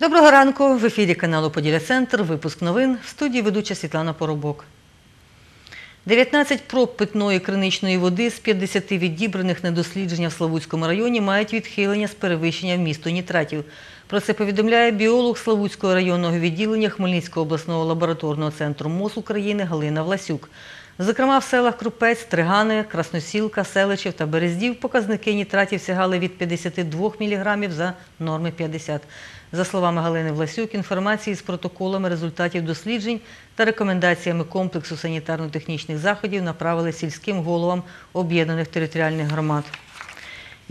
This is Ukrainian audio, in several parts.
Доброго ранку. В ефірі каналу Поділя Центр. Випуск новин. В студії ведуча Світлана Поробок. 19 проб питної криничної води з 50 відібраних на дослідження в Славутському районі мають відхилення з перевищення вмісту нітратів. Про це повідомляє біолог Славутського районного відділення Хмельницького обласного лабораторного центру МОЗ України Галина Власюк. Зокрема, в селах Крупець, Тригани, Красносілка, Селичів та Берездів показники нітратів сягали від 52 мг за норми 50. За словами Галини Власюк, інформації з протоколами результатів досліджень та рекомендаціями комплексу санітарно-технічних заходів направили сільським головам об'єднаних територіальних громад.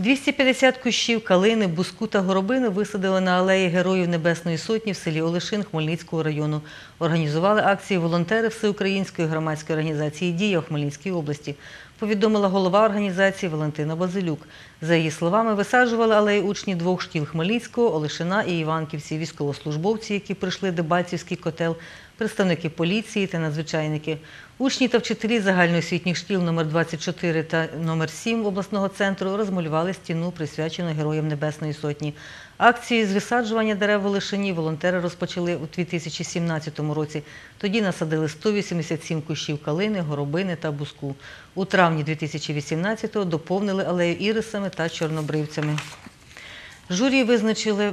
250 кущів калини, буску та горобини висадили на алеї Героїв Небесної Сотні в селі Олешин Хмельницького району. Організували акції волонтери Всеукраїнської громадської організації Дія в Хмельницькій області. Повідомила голова організації Валентина Базилюк. За її словами, висаджували алеї учні двох шкіл Хмельницького, Олешина і Іванківці, військовослужбовці, які прийшли Дебальцівський котел, представники поліції та надзвичайники. Учні та вчителі загальноосвітніх шкіл номер 24 та номер 7 обласного центру розмалювали стіну, присвячену Героям Небесної Сотні. Акцію з висаджування дерев в Олешині волонтери розпочали у 2017 році. Тоді насадили 187 кущів калини, горобини та буску. У травні 2018-го доповнили алею ірисами та чорнобривцями. Журі визначили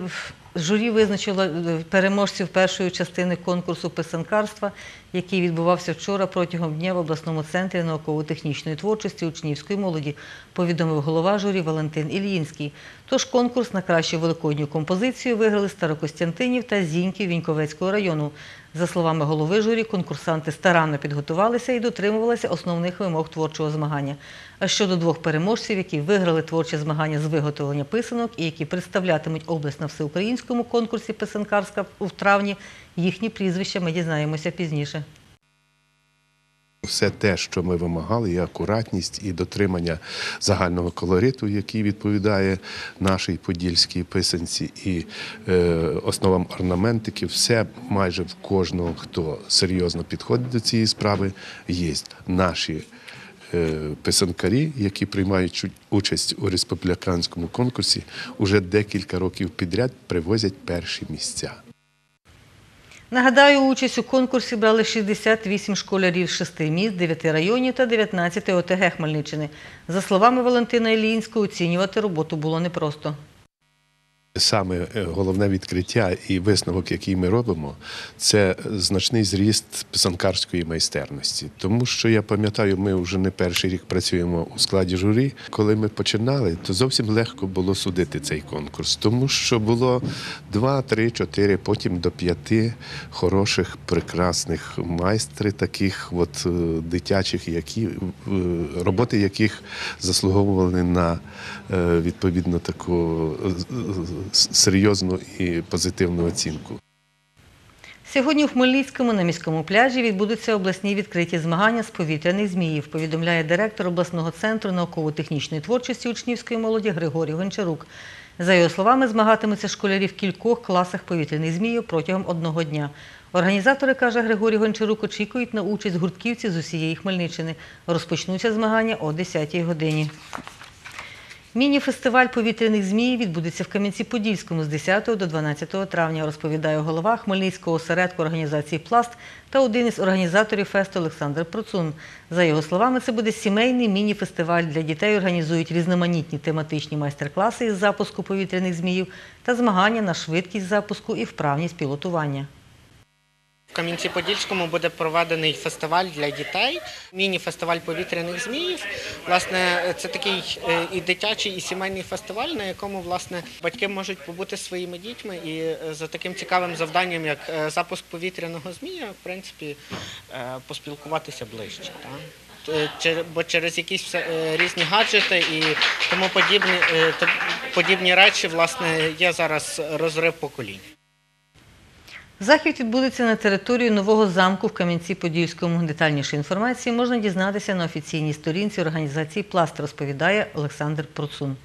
журі визначило е, переможців першої частини конкурсу писанкарства, який відбувався вчора протягом дня в обласному центрі науково-технічної творчості учнівської молоді, повідомив голова журі Валентин Ільїнський. Тож конкурс на кращу великодню композицію виграли Старокостянтинів та Зіньків Віньковецького району. За словами голови журі, конкурсанти старанно підготувалися і дотримувалися основних вимог творчого змагання. А щодо двох переможців, які виграли творче змагання з виготовлення писанок і які представлятимуть область на всеукраїнському конкурсі писанкарська в травні, їхні прізвища ми дізнаємося пізніше. Все те, що ми вимагали, і акуратність, і дотримання загального колориту, який відповідає нашій подільській писанці, і е, основам орнаментиків, все майже в кожного, хто серйозно підходить до цієї справи, є наші. Е, Писанкарі, які приймають участь у республіканському конкурсі, уже декілька років підряд привозять перші місця. Нагадаю, участь у конкурсі брали 68 школярів з 6 міст, 9 районів та 19 ОТГ Хмельниччини. За словами Валентина Ілінського, оцінювати роботу було непросто. Саме е, головне відкриття і висновок, який ми робимо, це значний зріст писанкарської майстерності. Тому що я пам'ятаю, ми вже не перший рік працюємо у складі журі. Коли ми починали, то зовсім легко було судити цей конкурс, тому що було два, три, чотири, потім до п'яти хороших, прекрасних майстри, таких от е, дитячих, які е, роботи яких заслуговували на відповідно таку серйозну і позитивну оцінку. Сьогодні у Хмельницькому на міському пляжі відбудуться обласні відкриті змагання з повітряних зміїв, повідомляє директор обласного центру науково-технічної творчості учнівської молоді Григорій Гончарук. За його словами, змагатимуться школярі в кількох класах повітряних зміїв протягом одного дня. Організатори, каже Григорій Гончарук, очікують на участь гуртківців з усієї Хмельниччини. Розпочнуться змагання о 10-й годині. Міні-фестиваль повітряних змій відбудеться в Кам'янці-Подільському з 10 до 12 травня, розповідає голова Хмельницького осередку організації Пласт та один із організаторів фесту Олександр Процун. За його словами, це буде сімейний міні-фестиваль. Для дітей організують різноманітні тематичні майстер-класи із запуску повітряних зміїв та змагання на швидкість запуску і вправність пілотування. Кам'янці-Подільському буде проведений фестиваль для дітей, міні-фестиваль повітряних зміїв. Власне, це такий е, і дитячий, і сімейний фестиваль, на якому власне батьки можуть побути своїми дітьми і е, за таким цікавим завданням, як е, запуск повітряного змія, в принципі, поспілкуватися ближче. Бо через якісь різні гаджети і тому подібні, подібні речі, власне, є зараз розрив поколінь. Захід відбудеться на території нового замку в Кам'янці-Подільському. Детальніше інформації можна дізнатися на офіційній сторінці організації Пласт, розповідає Олександр Процун.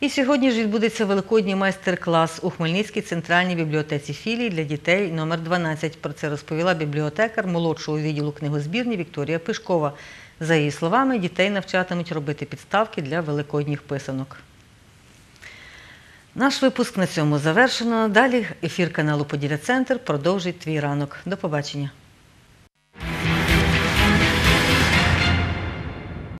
І сьогодні ж відбудеться великодній майстер-клас у Хмельницькій центральній бібліотеці філії для дітей номер 12. Про це розповіла бібліотекар молодшого відділу книгозбірні Вікторія Пишкова. За її словами, дітей навчатимуть робити підставки для великодніх писанок. Наш випуск на цьому завершено. Далі ефір каналу Поділя Центр продовжить твій ранок. До побачення.